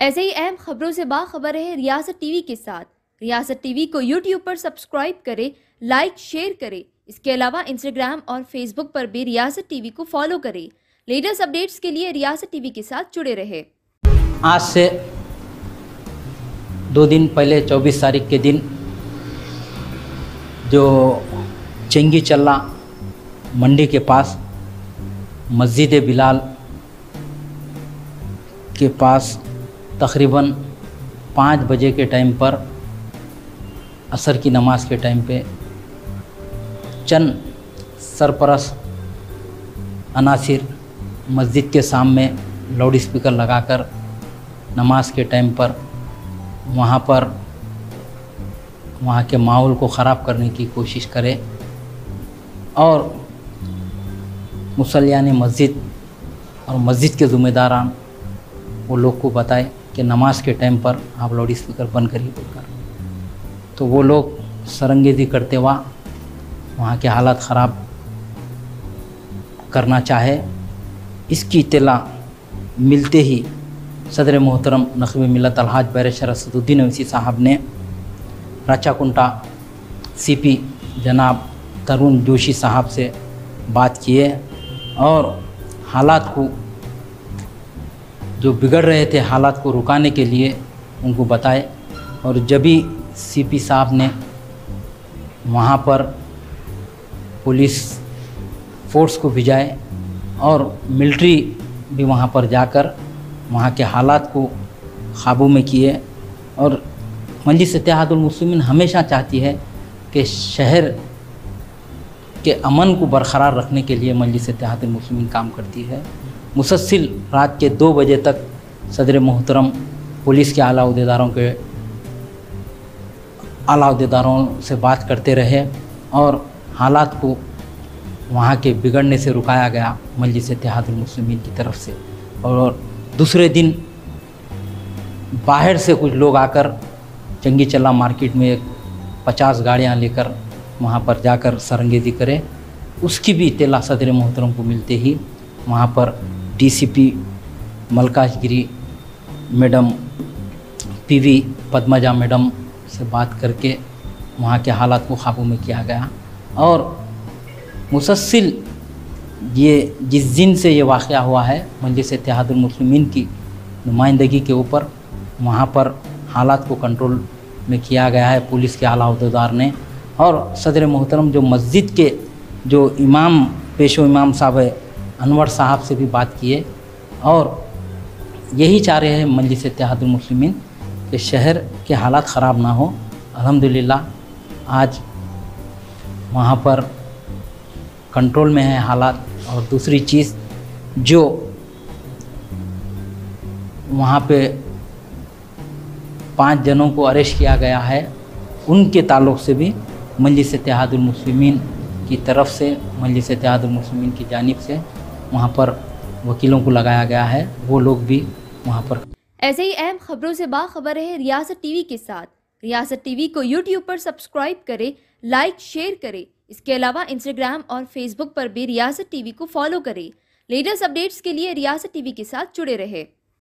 ऐसे ही अहम खबरों से बाखबर रहे रियासत टीवी के साथ। रियासत टीवी को यूट्यूब पर सब्सक्राइब करें लाइक शेयर करें। इसके अलावा इंस्टाग्राम और फेसबुक पर भी रियासत टीवी को फॉलो करें। लेटेस्ट अपडेट्स के लिए रियासत टीवी के साथ जुड़े रहे। आज से दो दिन पहले 24 तारीख के दिन, जो चेंगी चल्ला मंडी के पास, मस्जिद बिलाल के पास तकरीबन पाँच बजे के टाइम पर असर की नमाज़ के टाइम पे चंद सरपरस अनासिर मस्जिद के सामने लाउड स्पीकर लगाकर नमाज़ के टाइम पर वहाँ पर वहाँ के माहौल को ख़राब करने की कोशिश करे और मुसलियान मस्जिद और मस्जिद के ज़िम्मेदारान वो लोग को बताए कि नमाज़ के टाइम पर आप लाउड स्पीकर बंद करिए बोलकर तो वो लोग सरंगेजी करते हुआ वहाँ के हालात ख़राब करना चाहे, इसकी इतला मिलते ही सदर मोहतरम नकब मिलत अलहाज बैरशर असदुद्दीन अवसी साहब ने राचाकुंटा सीपी जनाब तरुण जोशी साहब से बात किए और हालात को जो बिगड़ रहे थे हालात को रुकाने के लिए उनको बताए। और जब भी सीपी साहब ने वहाँ पर पुलिस फोर्स को भिजाए और मिलिट्री भी वहाँ पर जाकर वहाँ के हालात को काबू में किए और मजलिस इतिहादुलमसलिमिन हमेशा चाहती है कि शहर के अमन को बरकरार रखने के लिए मजलिस इतिहादुलमसलिमिन काम करती है। मुसलसिल रात के दो बजे तक सदर मोहतरम पुलिस के आला अहदेदारों के आला अहदेदारों से बात करते रहे और हालात को वहाँ के बिगड़ने से रुकाया गया मजलिस इतिहादुलमसलिमिन की तरफ़ से। और दूसरे दिन बाहर से कुछ लोग आकर चंगी चला मार्केट में एक पचास गाड़ियाँ लेकर वहाँ पर जाकर सरंगेजी करें। उसकी भी इतला सदर मोहतरम को मिलते ही वहाँ पर DCP मलकाशगिरी madam PV Padmaja madam से बात करके वहाँ के हालात को काबू में किया गया। और मुसलसिल ये जिस दिन से ये वाक़ हुआ है, मजलिस इतिहादुलमसलिमिन की नुमाइंदगी के ऊपर, वहाँ पर हालात को कंट्रोल में किया गया है पुलिस के आला अहदेदार ने। और सदर मोहतरम जो मस्जिद के जो इमाम, पेशो इमाम साहब है अनवर साहब से भी बात किए और यही चाह रहे हैं मजलिस इतिहादुलमसलिमिन कि शहर के हालात ख़राब ना हो। अल्हम्दुलिल्लाह, आज वहाँ पर कंट्रोल में है हालात। और दूसरी चीज़ जो वहाँ पे पाँच जनों को अरेस्ट किया गया है, उनके ताल्लुक़ से भी मजलिस इतिहादुलमसलिमिन की तरफ़ से, मजलिस इतिहादुलमसलिमिन की जानिब से वहाँ पर वकीलों को लगाया गया है। वो लोग भी वहाँ पर ऐसे ही अहम खबरों से बाखबर रहे रियासत टीवी के साथ। रियासत टीवी को यूट्यूब पर सब्सक्राइब करें, लाइक, शेयर करें। इसके अलावा इंस्टाग्राम और फेसबुक पर भी रियासत टीवी को फॉलो करें। लेटेस्ट अपडेट्स के लिए रियासत टीवी के साथ जुड़े रहे।